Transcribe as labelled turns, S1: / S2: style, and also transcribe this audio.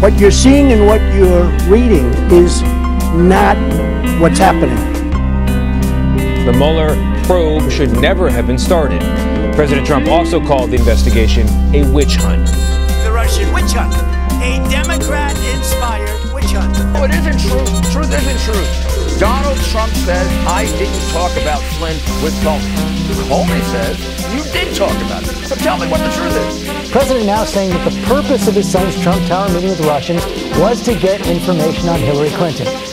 S1: What you're seeing and what you're reading is not what's happening.
S2: The Mueller probe should never have been started. President Trump also called the investigation a witch hunt.
S3: The Russian witch hunt, a Democrat inspired witch hunt.
S4: No, it isn't true. Truth isn't true. Donald Trump says I didn't talk about Flynn with Comey. Comey says you did talk about it. So tell me what the truth is.
S5: President now saying that the purpose of his son's Trump Tower meeting with Russians was to get information on Hillary Clinton.